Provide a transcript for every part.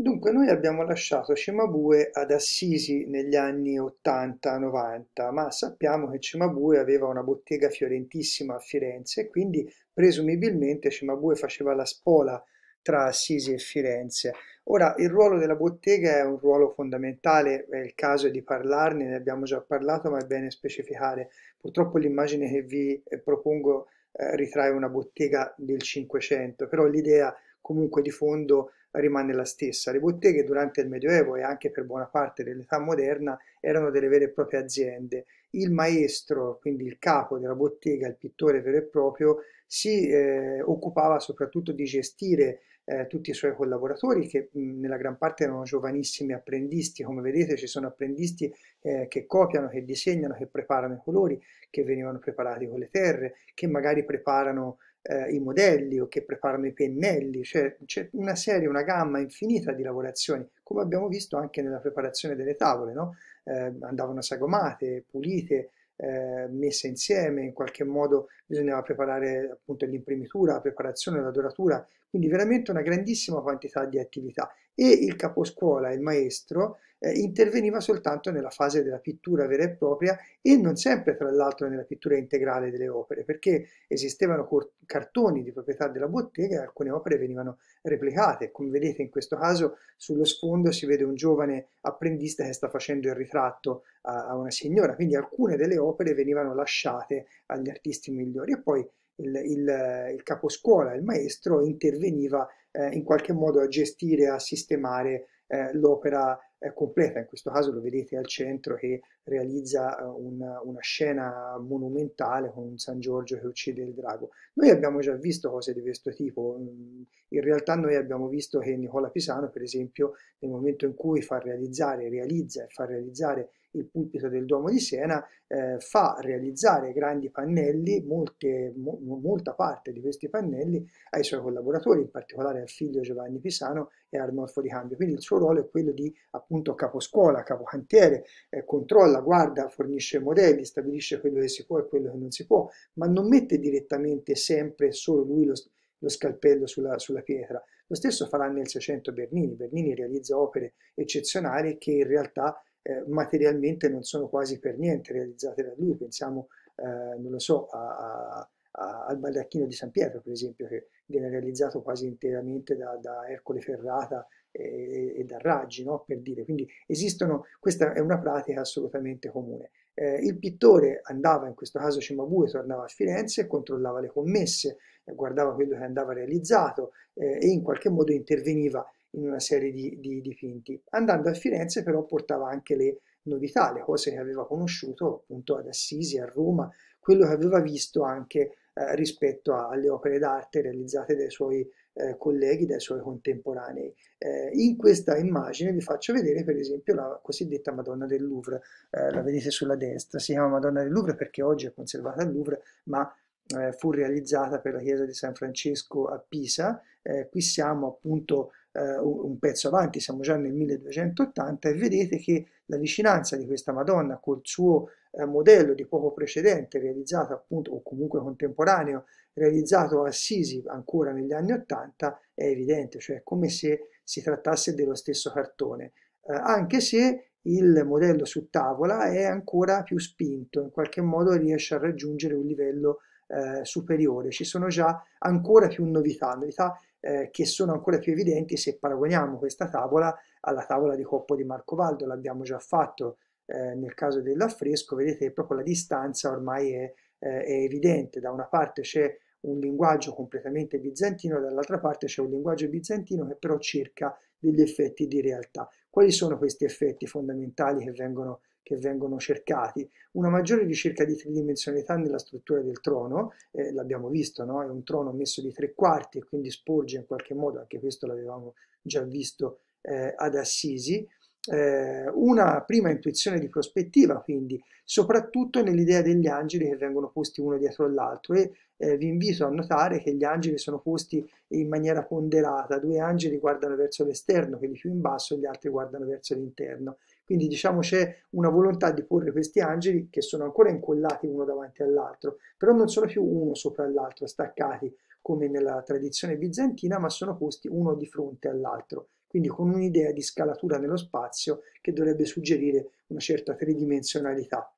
Dunque, noi abbiamo lasciato Cimabue ad Assisi negli anni 80-90, ma sappiamo che Cimabue aveva una bottega fiorentissima a Firenze e quindi presumibilmente Cimabue faceva la spola tra Assisi e Firenze. Ora, il ruolo della bottega è un ruolo fondamentale, è il caso di parlarne, ne abbiamo già parlato, ma è bene specificare. Purtroppo l'immagine che vi eh, propongo eh, ritrae una bottega del Cinquecento, però l'idea comunque di fondo rimane la stessa. Le botteghe durante il Medioevo e anche per buona parte dell'età moderna erano delle vere e proprie aziende. Il maestro, quindi il capo della bottega, il pittore vero e proprio, si eh, occupava soprattutto di gestire eh, tutti i suoi collaboratori che mh, nella gran parte erano giovanissimi apprendisti, come vedete ci sono apprendisti eh, che copiano, che disegnano, che preparano i colori, che venivano preparati con le terre, che magari preparano eh, i modelli o che preparano i pennelli, cioè c'è una serie, una gamma infinita di lavorazioni, come abbiamo visto anche nella preparazione delle tavole, no? eh, andavano sagomate, pulite, eh, messe insieme, in qualche modo bisognava preparare appunto l'imprimitura, la preparazione, la doratura, quindi veramente una grandissima quantità di attività e il caposcuola, il maestro, eh, interveniva soltanto nella fase della pittura vera e propria e non sempre tra l'altro nella pittura integrale delle opere, perché esistevano cartoni di proprietà della bottega e alcune opere venivano replicate. Come vedete in questo caso sullo sfondo si vede un giovane apprendista che sta facendo il ritratto a, a una signora, quindi alcune delle opere venivano lasciate agli artisti migliori e poi il, il, il caposcuola, il maestro, interveniva eh, in qualche modo a gestire, a sistemare eh, l'opera eh, completa, in questo caso lo vedete al centro che realizza eh, una, una, scena monumentale con San Giorgio che uccide il drago. Noi abbiamo già visto cose di questo tipo, mm, in realtà noi abbiamo visto che Nicola Pisano, per esempio, nel momento in cui fa realizzare, realizza e fa realizzare il pulpito del Duomo di Siena, eh, fa realizzare grandi pannelli, molte, mo, molta parte di questi pannelli ai suoi collaboratori, in particolare al figlio Giovanni Pisano e Arnolfo di Cambio. Quindi il suo ruolo è quello di appunto caposcuola, capocantiere, eh, controlla, guarda, fornisce modelli, stabilisce quello che si può e quello che non si può, ma non mette direttamente sempre solo lui lo, lo scalpello sulla, sulla, pietra. Lo stesso farà nel 600 Bernini. Bernini realizza opere eccezionali che in realtà eh, materialmente non sono quasi per niente realizzate da lui. Pensiamo, eh, non lo so, a, a, al baldacchino di San Pietro, per esempio, che viene realizzato quasi interamente da, da Ercole Ferrata e, e da Raggi, no? per dire. Quindi esistono, questa è una pratica assolutamente comune. Eh, il pittore andava, in questo caso Cimabue, tornava a Firenze, controllava le commesse, guardava quello che andava realizzato eh, e in qualche modo interveniva in una serie di, di dipinti. Andando a Firenze però portava anche le novità, le cose che aveva conosciuto appunto ad Assisi, a Roma, quello che aveva visto anche eh, rispetto alle opere d'arte realizzate dai suoi eh, colleghi, dai suoi contemporanei. Eh, in questa immagine vi faccio vedere per esempio la cosiddetta Madonna del Louvre, eh, la vedete sulla destra, si chiama Madonna del Louvre perché oggi è conservata al Louvre, ma eh, fu realizzata per la chiesa di San Francesco a Pisa, eh, qui siamo appunto eh, un pezzo avanti, siamo già nel 1280 e vedete che la vicinanza di questa Madonna col suo eh, modello di poco precedente realizzato appunto o comunque contemporaneo realizzato a Assisi ancora negli anni 80 è evidente, cioè come se si trattasse dello stesso cartone, eh, anche se il modello su tavola è ancora più spinto, in qualche modo riesce a raggiungere un livello eh, superiore, ci sono già ancora più novità, novità eh, che sono ancora più evidenti se paragoniamo questa tavola alla tavola di Coppo di Marcovaldo, l'abbiamo già fatto eh, nel caso dell'affresco, vedete proprio la distanza ormai è, eh, è evidente, da una parte c'è un linguaggio completamente bizantino, dall'altra parte c'è un linguaggio bizantino che però cerca degli effetti di realtà. Quali sono questi effetti fondamentali che vengono che vengono cercati. Una maggiore ricerca di tridimensionalità nella struttura del trono, eh, l'abbiamo visto, no? è un trono messo di tre quarti e quindi sporge in qualche modo, anche questo l'avevamo già visto eh, ad Assisi, eh, una prima intuizione di prospettiva, quindi soprattutto nell'idea degli angeli che vengono posti uno dietro l'altro e eh, vi invito a notare che gli angeli sono posti in maniera ponderata, due angeli guardano verso l'esterno, quelli più in basso, gli altri guardano verso l'interno. Quindi diciamo c'è una volontà di porre questi angeli che sono ancora incollati uno davanti all'altro, però non sono più uno sopra l'altro, staccati come nella tradizione bizantina, ma sono posti uno di fronte all'altro. quindi con un'idea di scalatura nello spazio che dovrebbe suggerire una certa tridimensionalità.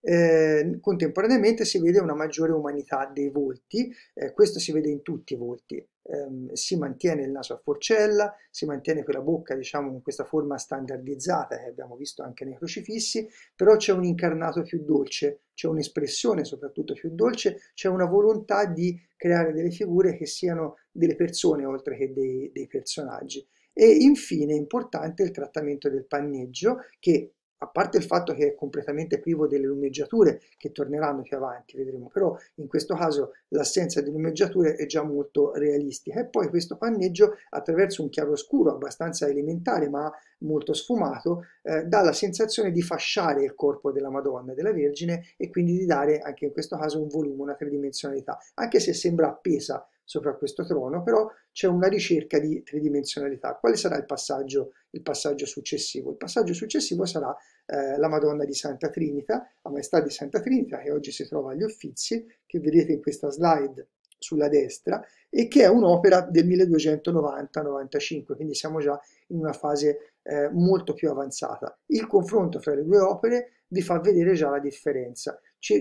Eh, contemporaneamente si vede una maggiore umanità dei volti, eh, questo si vede in tutti i volti, eh, si mantiene il naso a forcella, si mantiene quella bocca diciamo in questa forma standardizzata che abbiamo visto anche nei crocifissi, però c'è un incarnato più dolce, c'è un'espressione soprattutto più dolce, c'è una volontà di creare delle figure che siano delle persone oltre che dei, dei personaggi. E infine è importante il trattamento del panneggio che a parte il fatto che è completamente privo delle lumeggiature che torneranno più avanti, vedremo, però in questo caso l'assenza di lumeggiature è già molto realistica. E poi questo panneggio attraverso un chiaroscuro abbastanza elementare ma molto sfumato eh, dà la sensazione di fasciare il corpo della Madonna, della Vergine e quindi di dare anche in questo caso un volume, una tridimensionalità, anche se sembra appesa sopra questo trono, però c'è una ricerca di tridimensionalità. Quale sarà il passaggio, il passaggio successivo? Il passaggio successivo sarà eh, la Madonna di Santa Trinita, la Maestà di Santa Trinita, che oggi si trova agli Uffizi, che vedete in questa slide sulla destra, e che è un'opera del 1290-95, quindi siamo già in una fase eh, molto più avanzata. Il confronto fra le due opere vi fa vedere già la differenza.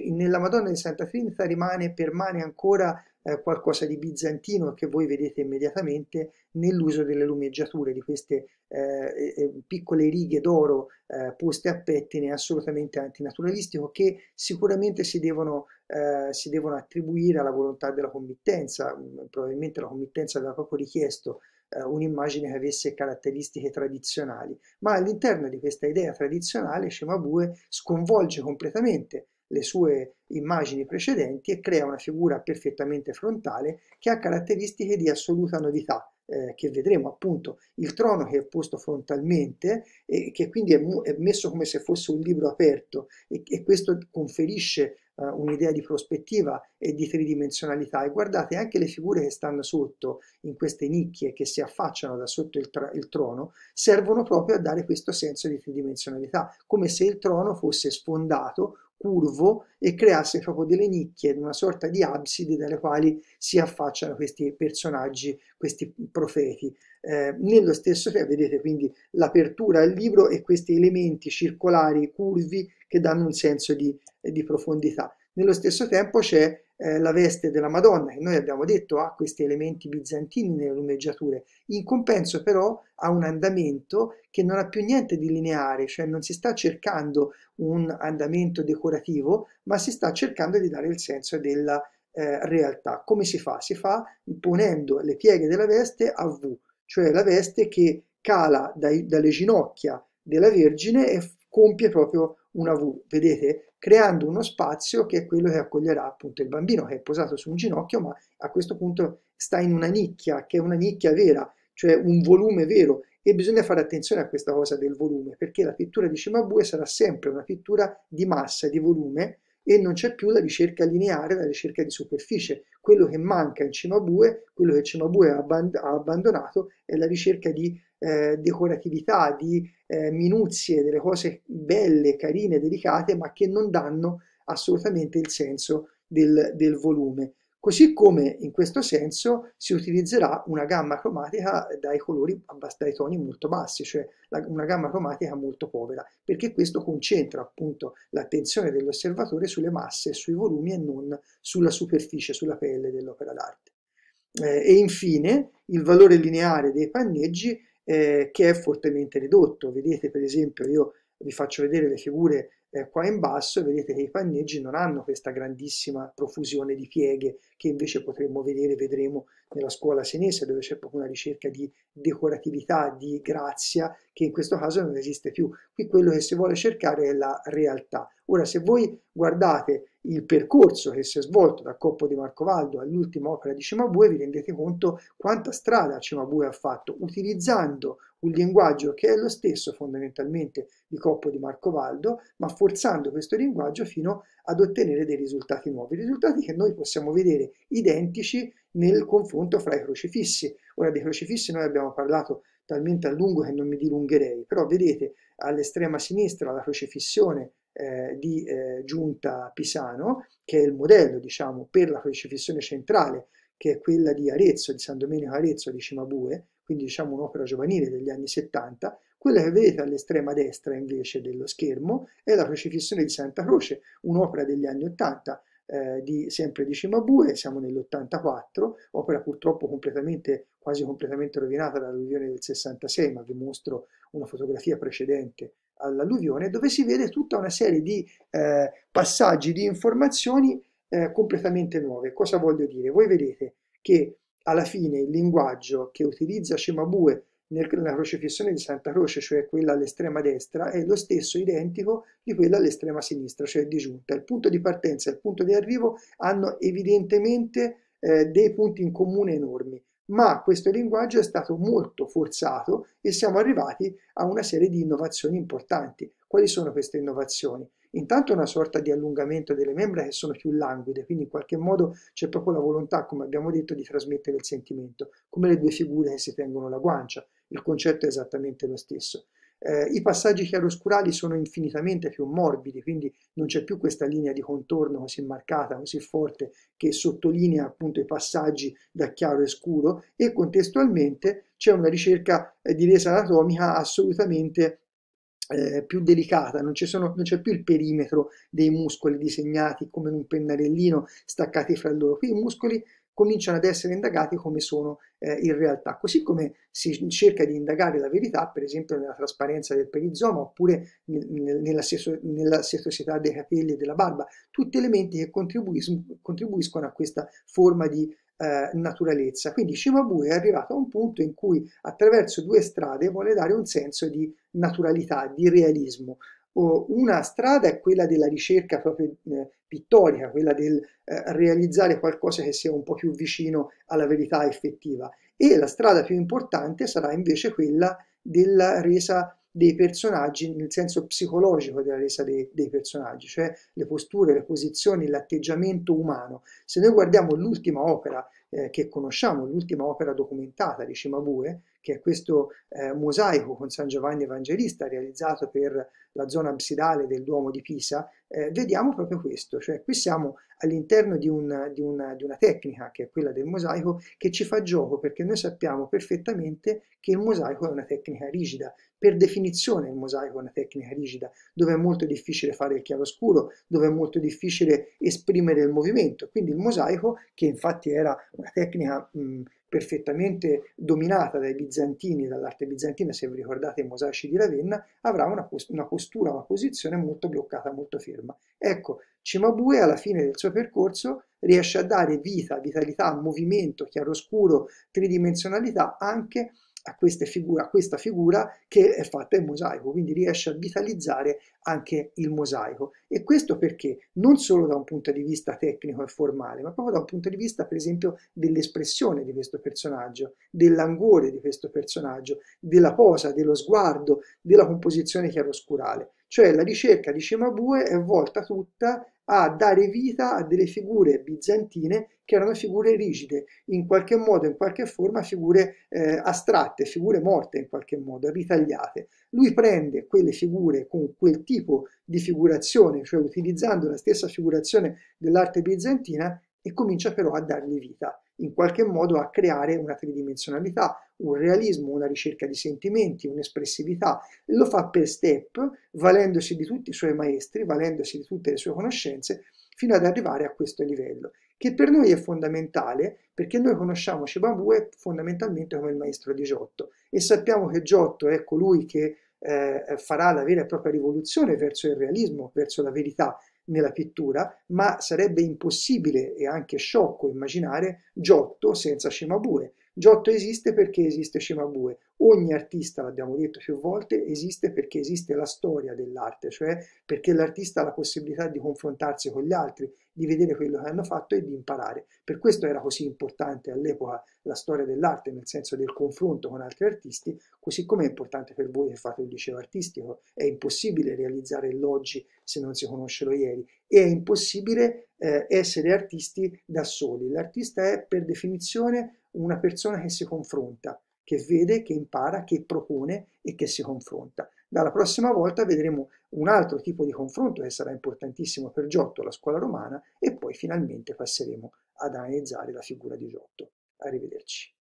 Nella Madonna di Santa Trinita rimane, permane ancora eh, qualcosa di bizantino che voi vedete immediatamente nell'uso delle lumeggiature di queste eh, piccole righe d'oro eh, poste a pettine assolutamente antinaturalistico che sicuramente si devono, eh, si devono attribuire alla volontà della committenza, probabilmente la committenza aveva proprio richiesto eh, un'immagine che avesse caratteristiche tradizionali, ma all'interno di questa idea tradizionale Cimabue sconvolge completamente le sue immagini precedenti e crea una figura perfettamente frontale che ha caratteristiche di assoluta novità, eh, che vedremo appunto il trono che è posto frontalmente e che quindi è, è messo come se fosse un libro aperto e, e questo conferisce uh, un'idea di prospettiva e di tridimensionalità. E guardate anche le figure che stanno sotto in queste nicchie che si affacciano da sotto il, il trono servono proprio a dare questo senso di tridimensionalità come se il trono fosse sfondato curvo e creasse proprio delle nicchie, una sorta di abside dalle quali si affacciano questi personaggi, questi profeti. Eh, nello stesso tempo vedete quindi l'apertura al libro e questi elementi circolari, curvi, che danno un senso di, di profondità. Nello stesso tempo c'è eh, la veste della Madonna, che noi abbiamo detto ha questi elementi bizantini nelle lumeggiature, in compenso però ha un andamento che non ha più niente di lineare, cioè non si sta cercando un andamento decorativo, ma si sta cercando di dare il senso della eh, realtà. Come si fa? Si fa ponendo le pieghe della veste a V, cioè la veste che cala dai, dalle ginocchia della Vergine e compie proprio una V, vedete? Creando uno spazio che è quello che accoglierà appunto il bambino che è posato su un ginocchio, ma a questo punto sta in una nicchia, che è una nicchia vera, cioè un volume vero. E bisogna fare attenzione a questa cosa del volume, perché la pittura di Cimabue sarà sempre una pittura di massa, di volume, e non c'è più la ricerca lineare, la ricerca di superficie. Quello che manca in Cimabue, quello che Cimabue ha, abband- ha abbandonato, è la ricerca di eh, decoratività, di eh, minuzie, delle cose belle, carine, delicate, ma che non danno assolutamente il senso del, del volume. Così come in questo senso si utilizzerà una gamma cromatica dai colori, dai toni molto bassi, cioè una gamma cromatica molto povera, perché questo concentra appunto l'attenzione dell'osservatore sulle masse, sui volumi e non sulla superficie, sulla pelle dell'opera d'arte. Eh, e infine il valore lineare dei panneggi eh, che è fortemente ridotto. Vedete per esempio, io vi faccio vedere le figure eh, qua in basso vedete che i panneggi non hanno questa grandissima profusione di pieghe che invece potremmo vedere, vedremo nella scuola senese dove c'è proprio una ricerca di decoratività, di grazia che in questo caso non esiste più. Qui quello che si vuole cercare è la realtà. Ora se voi guardate il percorso che si è svolto da Coppo di Marcovaldo all'ultima opera di Cimabue vi rendete conto quanta strada Cimabue ha fatto utilizzando un linguaggio che è lo stesso fondamentalmente di Coppo di Marcovaldo, ma forzando questo linguaggio fino ad ottenere dei risultati nuovi, risultati che noi possiamo vedere identici nel confronto fra i crocifissi. Ora dei crocifissi noi abbiamo parlato talmente a lungo che non mi dilungherei, però vedete all'estrema sinistra la crocifissione eh, di eh, Giunta Pisano, che è il modello diciamo, per la crocifissione centrale, che è quella di Arezzo, di San Domenico Arezzo di Cimabue, quindi diciamo un'opera giovanile degli anni 70, quella che vedete all'estrema destra invece dello schermo è la crocifissione di Santa Croce, un'opera degli anni 80, eh, di, sempre di Cimabue, siamo nell'84, opera purtroppo completamente, quasi completamente rovinata dall'alluvione del 66, ma vi mostro una fotografia precedente all'alluvione, dove si vede tutta una serie di eh, passaggi di informazioni eh, completamente nuove. Cosa voglio dire? Voi vedete che alla fine il linguaggio che utilizza Cimabue nella crocifissione di Santa Croce, cioè quella all'estrema destra, è lo stesso identico di quella all'estrema sinistra, cioè disgiunta. Il punto di partenza e il punto di arrivo hanno evidentemente eh, dei punti in comune enormi, ma questo linguaggio è stato molto forzato e siamo arrivati a una serie di innovazioni importanti. Quali sono queste innovazioni? Intanto una sorta di allungamento delle membra che sono più languide, quindi in qualche modo c'è proprio la volontà, come abbiamo detto, di trasmettere il sentimento, come le due figure che si tengono la guancia, il concetto è esattamente lo stesso. Eh, I passaggi chiaroscurali sono infinitamente più morbidi, quindi non c'è più questa linea di contorno così marcata, così forte, che sottolinea appunto i passaggi da chiaro e scuro e contestualmente c'è una ricerca eh, di resa anatomica assolutamente eh, più delicata, non, c'è più il perimetro dei muscoli disegnati come in un pennarellino staccati fra loro. Qui i muscoli cominciano ad essere indagati come sono eh, in realtà, così come si cerca di indagare la verità, per esempio nella trasparenza del perizoma oppure nel, nella, sesso, dei capelli e della barba, tutti elementi che contribuis, contribuiscono a questa forma di eh, naturalezza. Quindi Cimabue è arrivato a un punto in cui attraverso due strade vuole dare un senso di naturalità, di realismo. Una strada è quella della ricerca proprio eh, pittorica, quella del eh, realizzare qualcosa che sia un po' più vicino alla verità effettiva. E la strada più importante sarà invece quella della resa dei personaggi nel senso psicologico della resa dei, dei, personaggi, cioè le posture, le posizioni, l'atteggiamento umano. Se noi guardiamo l'ultima opera eh, che conosciamo, l'ultima opera documentata di Cimabue, che è questo eh, mosaico con San Giovanni Evangelista realizzato per la zona absidale del Duomo di Pisa, eh, vediamo proprio questo, cioè qui siamo all'interno di, un, di, una, di una tecnica che è quella del mosaico che ci fa gioco perché noi sappiamo perfettamente che il mosaico è una tecnica rigida, per definizione il mosaico è una tecnica rigida, dove è molto difficile fare il chiaroscuro, dove è molto difficile esprimere il movimento. Quindi il mosaico, che infatti era una tecnica mh, perfettamente dominata dai bizantini, dall'arte bizantina, se vi ricordate i mosaici di Ravenna, avrà una, una postura, una posizione molto bloccata, molto ferma. Ecco, Cimabue alla fine del suo percorso riesce a dare vita, vitalità, movimento, chiaroscuro, tridimensionalità anche a, figure, a questa figura che è fatta in mosaico, quindi riesce a vitalizzare anche il mosaico. E questo perché? Non solo da un punto di vista tecnico e formale, ma proprio da un punto di vista, per esempio, dell'espressione di questo personaggio, dell'anguore di questo personaggio, della posa, dello sguardo, della composizione chiaroscurale. Cioè la ricerca di Cimabue è volta tutta a dare vita a delle figure bizantine che erano figure rigide, in qualche modo, in qualche forma, figure eh, astratte, figure morte in qualche modo, ritagliate. Lui prende quelle figure con quel tipo di figurazione, cioè utilizzando la stessa figurazione dell'arte bizantina, e comincia però a dargli vita, in qualche modo a creare una tridimensionalità, un realismo, una ricerca di sentimenti, un'espressività. Lo fa per step, valendosi di tutti i suoi maestri, valendosi di tutte le sue conoscenze, fino ad arrivare a questo livello, che per noi è fondamentale perché noi conosciamo Cebabue fondamentalmente come il maestro di Giotto e sappiamo che Giotto è colui che eh, farà la vera e propria rivoluzione verso il realismo, verso la verità, nella pittura, ma sarebbe impossibile e anche sciocco immaginare Giotto senza Cimabue. Giotto esiste perché esiste Cimabue. Ogni artista, l'abbiamo detto più volte, esiste perché esiste la storia dell'arte, cioè perché l'artista ha la possibilità di confrontarsi con gli altri, di vedere quello che hanno fatto e di imparare. Per questo era così importante all'epoca la storia dell'arte, nel senso del confronto con altri artisti, così come è importante per voi che fate il liceo artistico. È impossibile realizzare l'oggi se non si conosce lo ieri e è impossibile eh, essere artisti da soli. L'artista è per definizione una persona che si confronta, che vede, che impara, che propone e che si confronta. Dalla prossima volta vedremo un altro tipo di confronto che sarà importantissimo per Giotto, la scuola romana, e poi finalmente passeremo ad analizzare la figura di Giotto. Arrivederci.